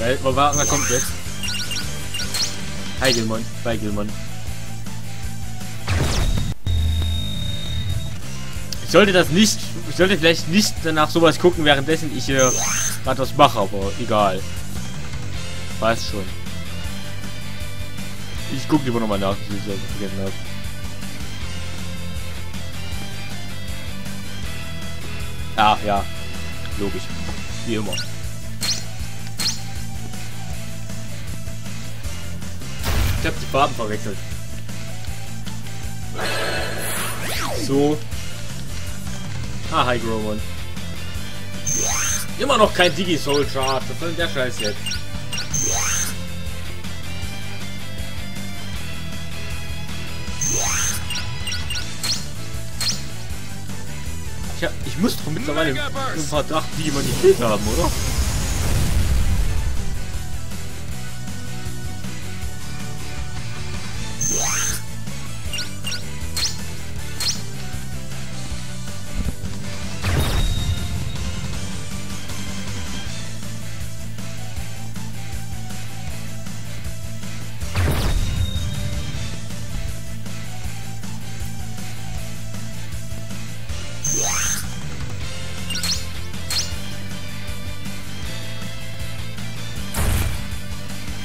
Weil, wo war, wer kommt jetzt? Hi Gilmon. Ich sollte das nicht, ich sollte vielleicht nicht danach sowas gucken, währenddessen ich hier gerade was mache, aber egal. Weiß schon. Ich gucke lieber nochmal nach, wie ich das vergessen habe. Ja, ja. Logisch. Wie immer. Ich habe die Farben verwechselt. So. Ah, hi Gromon. Immer noch kein Digi-Soul Chart. Was soll denn der Scheiß jetzt? Tja, ich muss doch mittlerweile ein paar Drachen Digimon gekillt haben, oder?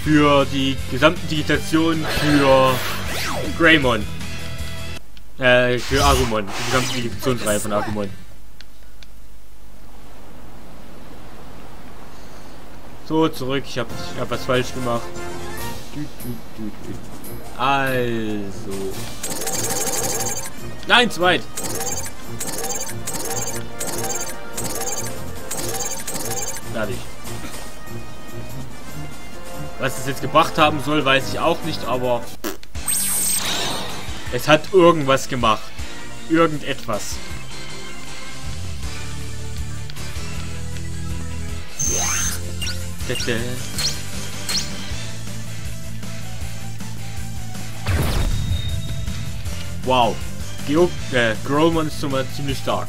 Für die gesamten Digitationen für Greymon. Äh, für Agumon. Die gesamte Digitationsreihe von Agumon. So, zurück. Ich habe ich hab was falsch gemacht. Also. Nein, zweit. Fertig. Was es jetzt gebracht haben soll, weiß ich auch nicht, aber es hat irgendwas gemacht. Irgendetwas. Wow. Geo äh, Growlman ist schon mal ziemlich stark.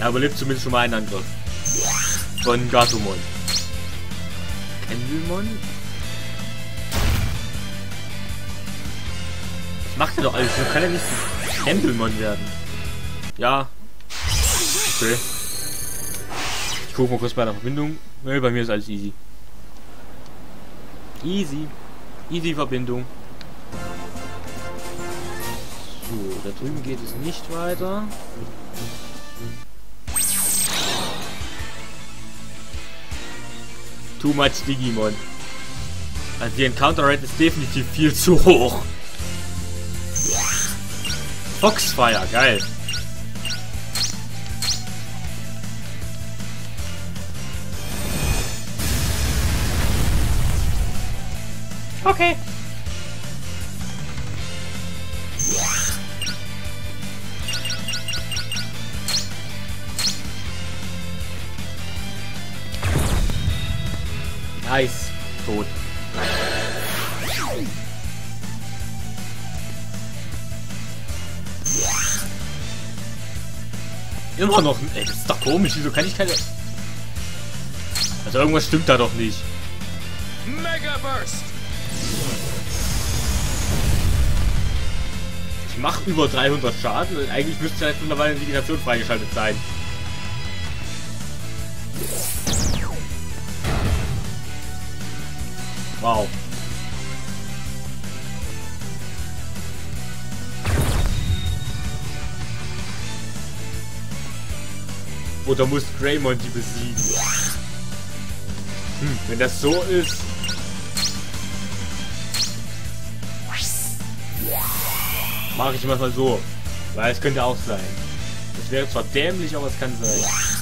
Er überlebt zumindest schon mal einen Angriff. Von Gatomon. Endelmon? Was macht er doch alles? So kann er nicht Endelmon werden. Ja. Okay. Ich gucke mal kurz bei der Verbindung. Nee, bei mir ist alles easy. Easy. Easy Verbindung. So, da drüben geht es nicht weiter. Too much Digimon. Also die Encounter Rate ist definitiv viel zu hoch. Foxfire, geil. Okay. Immer noch. Ey, das ist doch komisch. Wieso kann ich keine. Also irgendwas stimmt da doch nicht. Mega Burst. Ich mach über 300 Schaden und eigentlich müsste halt mittlerweile eine Digitation freigeschaltet sein. Wow. Oder muss Greymon die besiegen? Hm, wenn das so ist... Mache ich mal so. Weil es könnte auch sein. Das wäre zwar dämlich, aber es kann sein.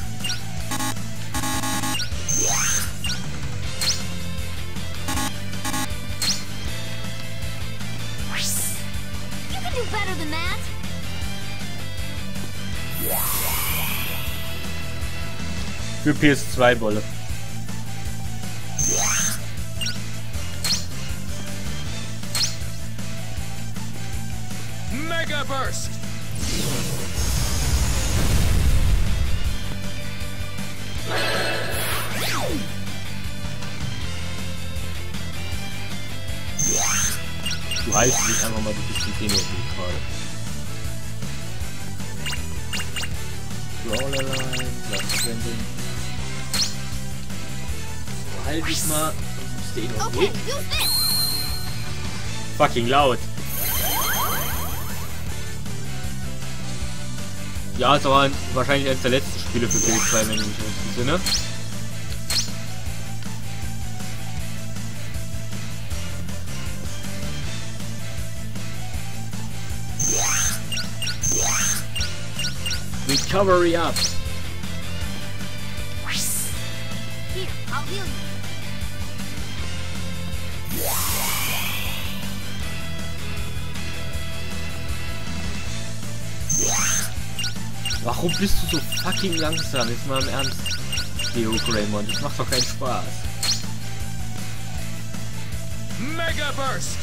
Für PS2-Bolle. Mega Burst! Du heißt dich einfach mal du bist ein die gerade. Roll Line, Blast Vending halt dich mal. Tenor Okay, geht. use this. Fucking laut. Ja, es war ein, wahrscheinlich eines der letzten Spiele für PS2, wenn ich mich richtig entsinne. Recovery up. Here, I'll heal you. Warum bist du so fucking langsam? Jetzt mal im Ernst. Leo Greymon, das macht doch keinen Spaß. Mega Burst!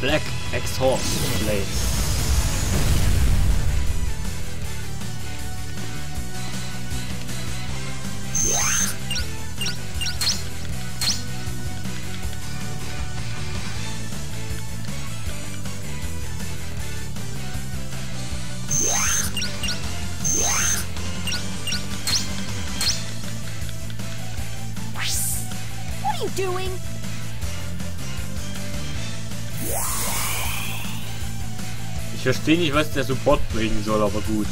Black Exhaust Blade. What doing? Ich verstehe nicht, was der Support bringen soll, aber gut.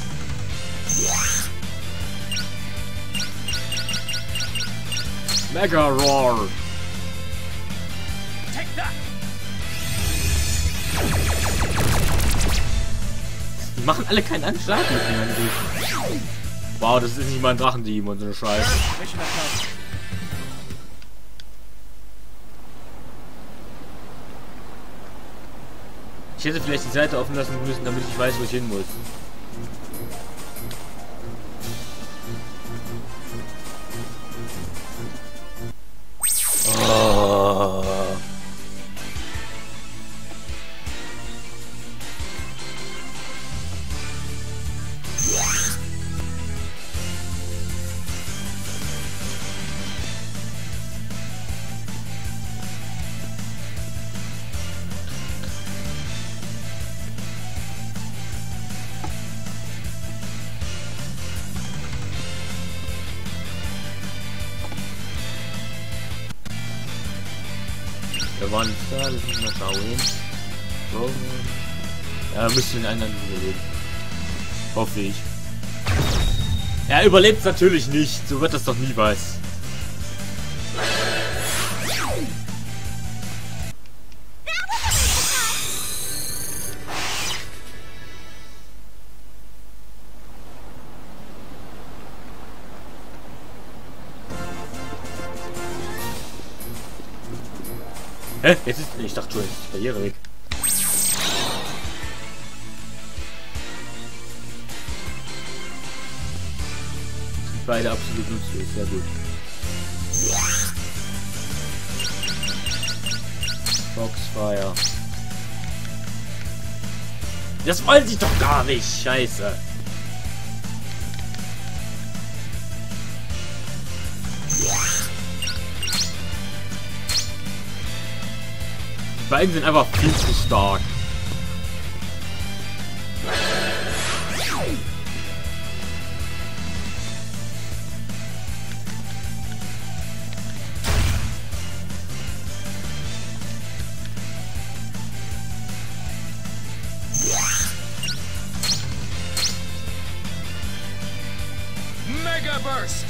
Mega Roar. Machen alle keinen Anschlag mit mir. Wow, das ist nicht mal ein Drachendemon, so eine Scheiße. Ich hätte vielleicht die Seite offen lassen müssen, damit ich weiß, wo ich hin muss. Oh. Wir waren da, lass uns mal schauen. Roman. Ja, müsste den anderen überleben. Hoffe ich. Er überlebt natürlich nicht. So wird das doch nie was. Hä? Jetzt ist. Ich dachte schon, jetzt ist die Barriere weg. Beide absolut nutzlos, sehr gut. Foxfire. Das wollte ich doch gar nicht! Scheiße! Beiden sind einfach viel zu stark. Mega Burst!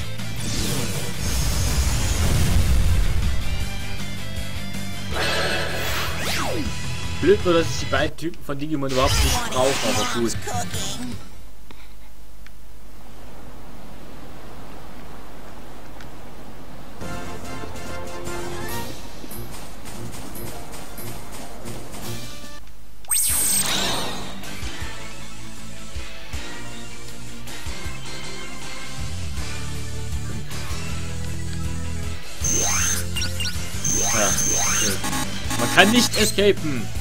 Blöd nur, dass ich die beiden Typen von Digimon überhaupt nicht brauche, aber gut. Man kann nicht escapen.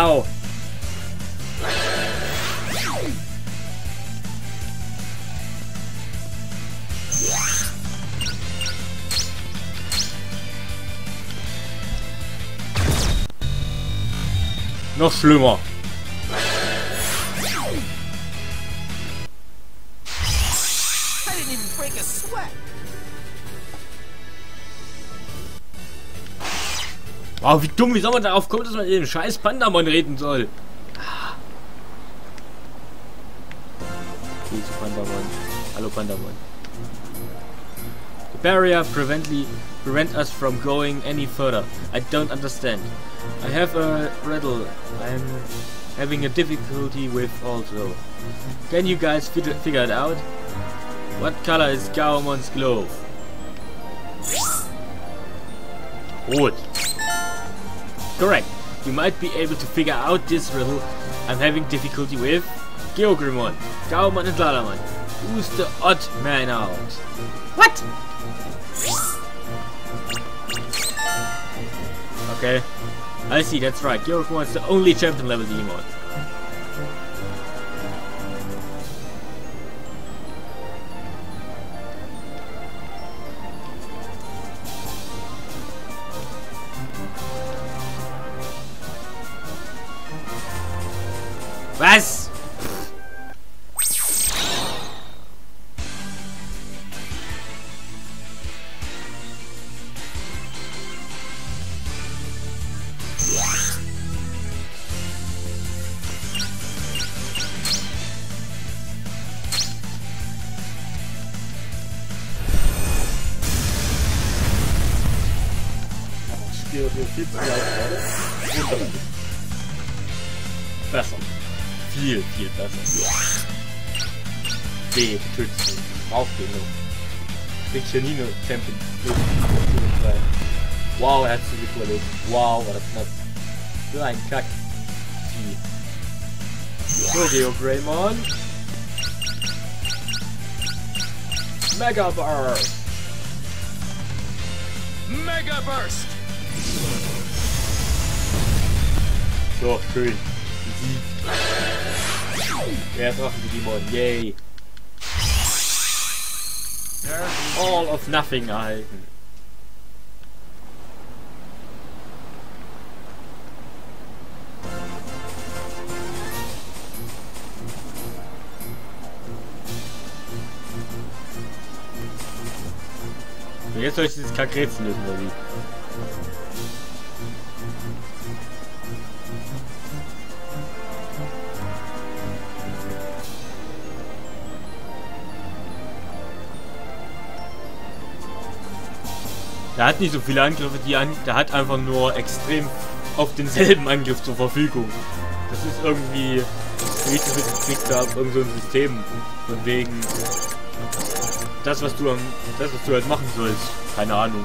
Au! Noch schlimmer. I didn't even break a sweat. Wow, wie dumm, wie soll man darauf kommen, dass man in den scheiß Pandamon reden soll? Ah. Okay, zu Pandamon. Hallo Pandamon. The barrier prevently prevent us from going any further. I don't understand. I have a riddle I'm having a difficulty with also. Can you guys figure it out? What color is Gaumon's glove? Rot. Correct. You might be able to figure out this riddle I'm having difficulty with. Geogrimon, Gaumon and Lalaman. Who's the odd man out? What? Okay. I see, that's right. Geogrimon's the only champion level Demon. Besser. Viel, viel besser. D, Tützen. Braucht den noch. Piccionino Champion. Wow, er hat sich überlegt. Wow, war das knapp. So ein Kack. So, Geo Greymon. Mega Burst. Mega Burst. So, schön. Auch ein Digimon? Yay. All of Nothing erhalten. So, jetzt soll ich dieses Kackrätsel lösen, oder wie? Der hat nicht so viele Angriffe, die an, der hat einfach nur extrem auf denselben Angriff zur Verfügung. Das ist irgendwie, wie ich das mitgekriegt habe, irgend so ein System. Von wegen, das was du am, das was du halt machen sollst. Keine Ahnung.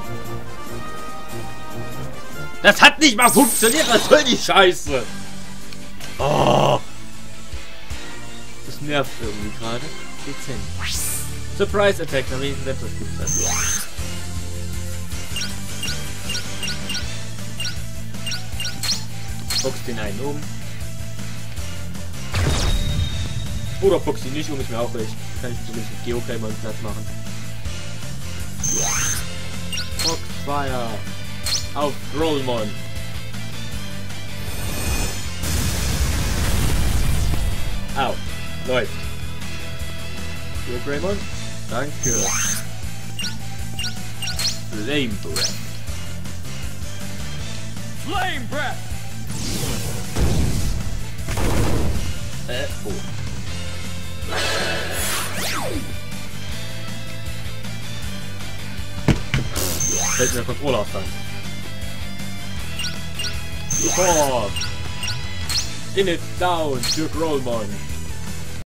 Das hat nicht mal funktioniert, was soll die Scheiße? Oh. Das nervt irgendwie gerade. Dezent. Surprise Attack, wenigstens etwas gibt's das. Box den einen um. Oder box ihn nicht um, ist mir auch recht. Kann ich zumindest mit Geoclaimern Platz machen. Box Fire auf Rollmon. Au, läuft. Geoclaimon, danke. Flame Breath. Flame Breath. Äh, oh. Fällt mir der Controller auf dann. Sofort! In it down, Dirk Rollmon.